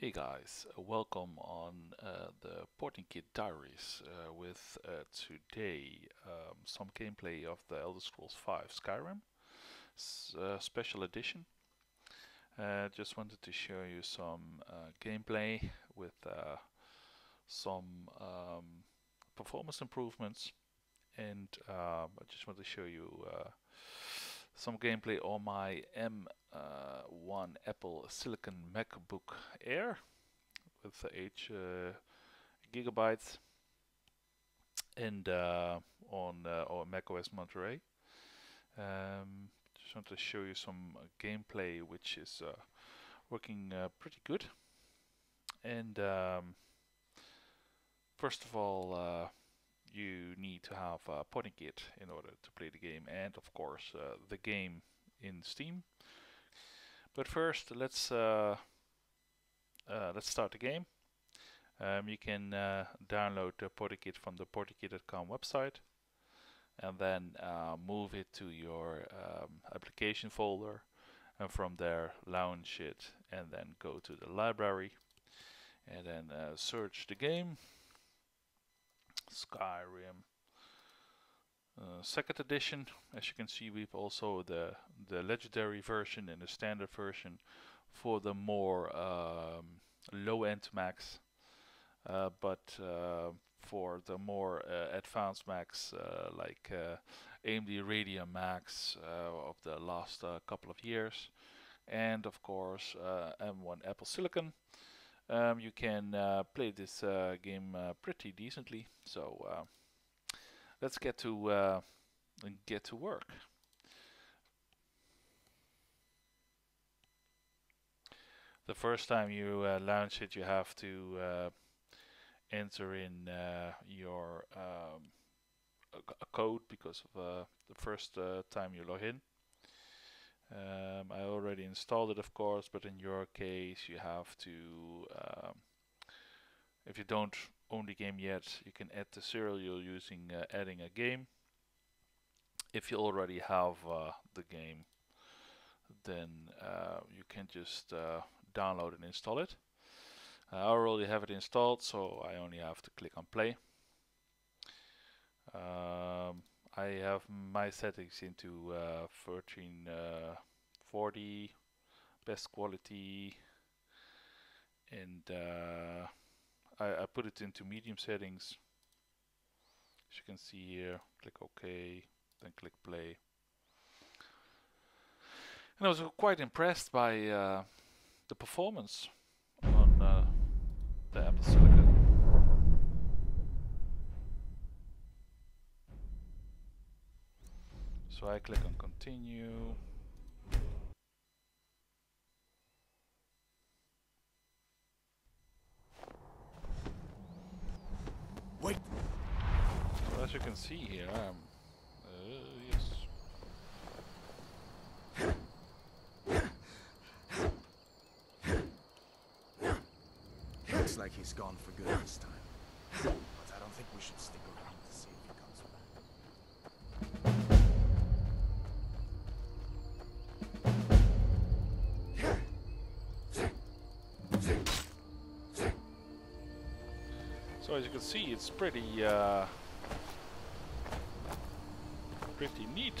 Hey guys, uh, welcome on uh, the Porting Kit Diaries uh, with uh, today um, some gameplay of the Elder Scrolls V Skyrim uh, Special Edition. Uh, just wanted to show you some gameplay with some um, performance improvements and um, I just want to show you some gameplay on my M1 Apple Silicon MacBook Air with 8 uh, gigabytes and uh, on uh, or macOS Monterey. Um, just want to show you some gameplay which is uh, working uh, pretty good and um, first of all uh, you need to have a Porting Kit in order to play the game and of course uh, the game in Steam. But first let's uh, uh, let's start the game. Um, you can uh, download the Porting Kit from the portingkit.com website and then move it to your um, application folder and from there launch it and then go to the library and then uh, search the game Skyrim. Uh, second edition, as you can see, we've also the the legendary version and the standard version for the more um, low-end Macs. Uh, but uh, for the more uh, advanced Macs, uh, like AMD Radeon Macs of the last couple of years, and of course M1 Apple Silicon, um, you can play this game pretty decently. So let's get to uh, get to work. The first time you uh, launch it, you have to enter in your um, code because of the first time you log in. Um, I already installed it of course, but in your case you have to, um, if you don't the game yet, you can add the serial you're using uh, adding a game. If you already have uh, the game, then uh, you can just uh, download and install it. I already have it installed, so I only have to click on play. Um, I have my settings into uh, 1340 uh, best quality and uh, I, I, put it into medium settings. As you can see here click OK then click play. And I was quite impressed by uh, the performance on uh, the Apple Silicon. So I click on continue. Wait. So as you can see here, I'm uh, yes. Looks like he's gone for good this time. But I don't think we should stick around to see if he comes back. So as you can see, it's pretty, uh, pretty neat.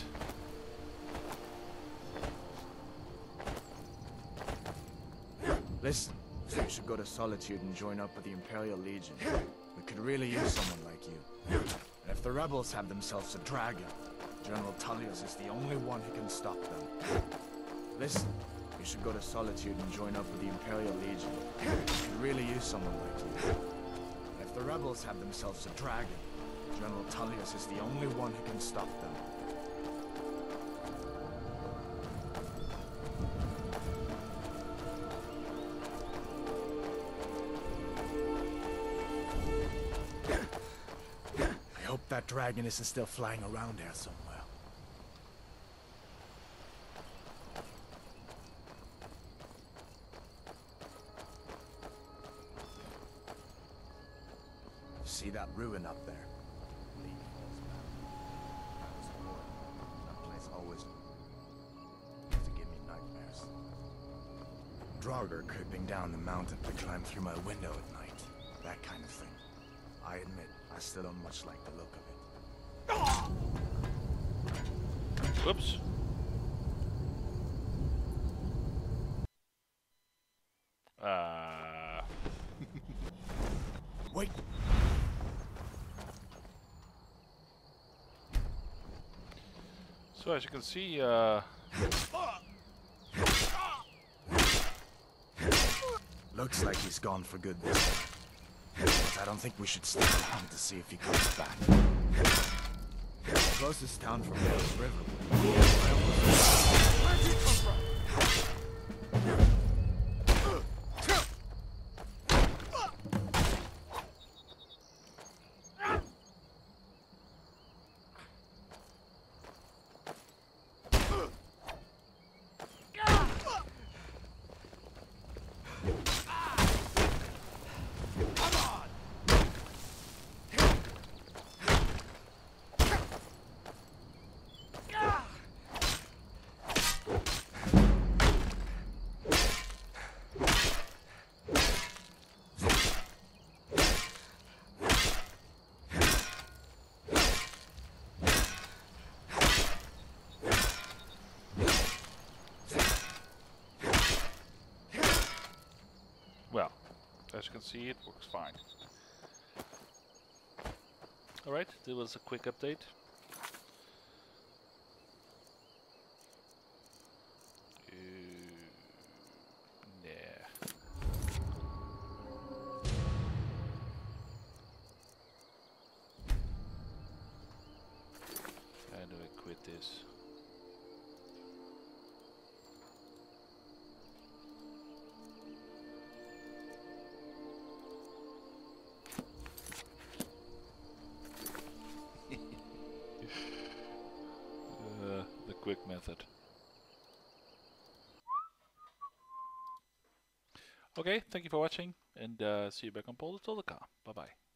Listen, you should go to Solitude and join up with the Imperial Legion. We could really use someone like you. And if the rebels have themselves a dragon, General Tullius is the only one who can stop them. Listen, you should go to Solitude and join up with the Imperial Legion. We could really use someone like you. And If the rebels have themselves a dragon. General Tullius is the only one who can stop them. That dragon isn't still flying around there somewhere. See that ruin up there? That place always used to give me nightmares. Draugr creeping down the mountain to climb through my window at night. That kind of thing. I admit, I still don't much like the look of it. Whoops. Uh, Wait! so as you can see, uh, Looks like he's gone for good this time. I don't think we should stick around to see if he comes back. The closest town from here is River. well, as you can see, it works fine. Alright, there was a quick update. Uh, quit this? Quick method. Okay, thank you for watching, and uh, see you back on Polder Bye bye.